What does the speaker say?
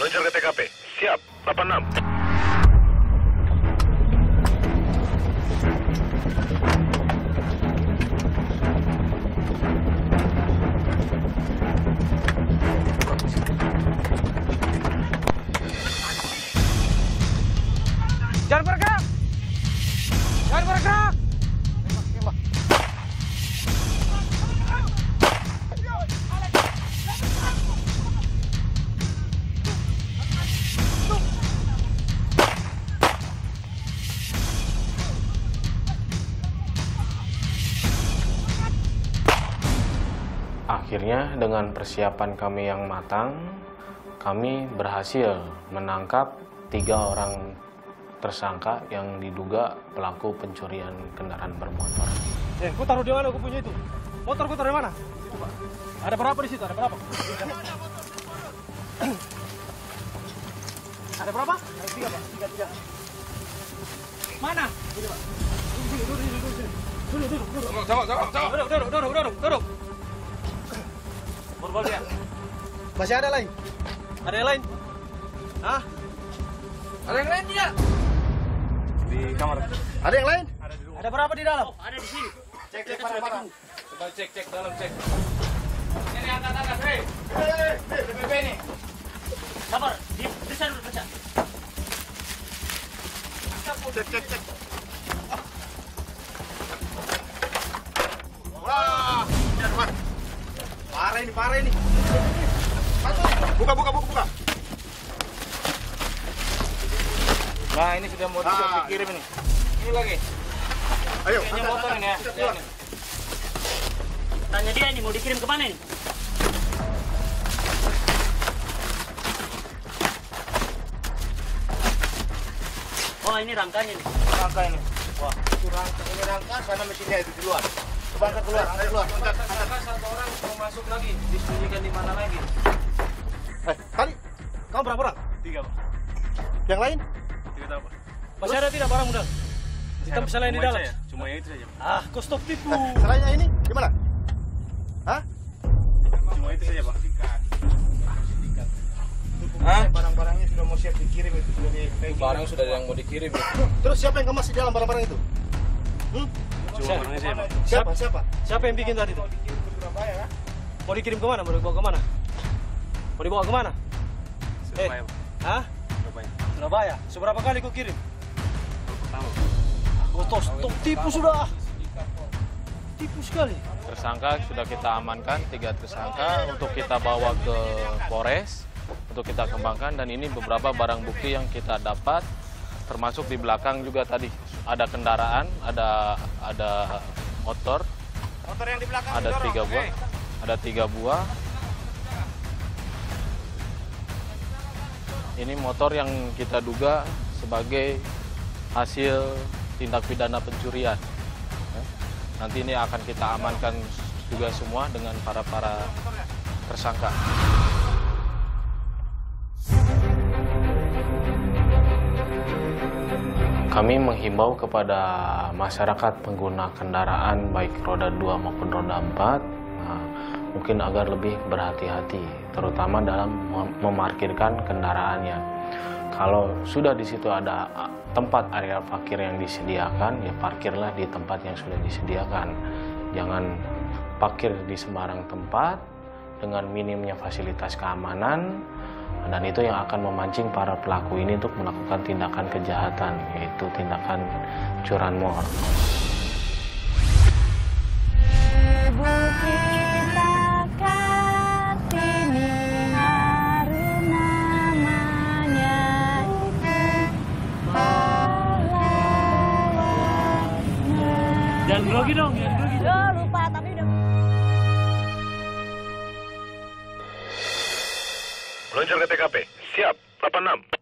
Meluncur ke TKP. Siap, 86. Akhirnya dengan persiapan kami yang matang, kami berhasil menangkap tiga orang tersangka yang diduga pelaku pencurian kendaraan bermotor. Eh, kau taruh di mana aku punya itu? Motor kau taruh di mana? Ada berapa di situ? Ada berapa? Ada berapa? Ada tiga, Pak. Tiga, tiga. Mana? Pak. Duduk, duduk, duduk, duduk. Duduk, duduk, duduk. Jawab. Duduk, duduk, duduk, duduk, duduk. Borgol dia. Masih ada lain? Ada yang lain? Hah? Ada yang lain tidak? Di kamar. Ada yang lain? Ada berapa di dalam? Ada di sini. Cek, cek, barang-barang. Coba cek, cek dalam, cek. Ini angkat angkat, hei. BBB ini. Sabar, di periksa dulu periksa. Cek, cek, cek. Parah ini, parah ini. Buka, buka, buka, buka. Nah, ini sudah mau Ah, dikirim ini. Ini lagi. Ayo, Ini angkat, motor ini ya. Ini. Tanya dia ini mau dikirim ke mana ini? Oh, ini rangkanya nih. Rangka ini. Wah, itu rangka. Ini rangka, sana mesinnya itu di luar. Coba angkat keluar, angkat keluar. Angkat. satu orang mau masuk lagi, disembunyikan di mana lagi? Eh, kali. Kamu berapa orang? Tiga, Pak. Yang lain? Tiga tahu, Pak. Masih ada tidak barang muda? Kita bisa lain di dalam. Cuma yang itu saja. Ah, kau stop tipu. Eh, selainnya ini, gimana? Hah? Cuma itu saja, Pak. Hah? Barang-barangnya sudah mau siap dikirim itu sudah di Barang sudah ada yang mau dikirim. Terus siapa yang kemas di dalam barang-barang itu? Hmm? Cuma Pak. Siapa? Siapa? Siapa yang bikin tadi itu? Surabaya kan? Mau dikirim ke mana? Mau dibawa ke mana? Mau dibawa ke mana? Surabaya, Pak. Hah? Surabaya. Surabaya. Seberapa kali kau kirim? Pertama. Kau tos, tipu sudah. Tipu sekali. Tersangka sudah kita amankan, tiga tersangka untuk kita bawa ke Polres untuk kita kembangkan dan ini beberapa barang bukti yang kita dapat termasuk di belakang juga tadi ada kendaraan, ada ada motor, Motor yang di belakang ada dorong. tiga buah, Eh, ada tiga buah. Ini motor yang kita duga sebagai hasil tindak pidana pencurian. Nanti ini akan kita amankan juga semua dengan para para tersangka. Kami menghimbau kepada masyarakat pengguna kendaraan baik roda 2 maupun roda 4 nah, mungkin agar lebih berhati-hati terutama dalam mem- memarkirkan kendaraannya. Kalau sudah di situ ada tempat area parkir yang disediakan, ya parkirlah di tempat yang sudah disediakan. Jangan parkir di sembarang tempat dengan minimnya fasilitas keamanan dan itu yang akan memancing para pelaku ini untuk melakukan tindakan kejahatan yaitu tindakan curanmor. Jangan grogi dong, Meluncur ke TKP. Siap, 86.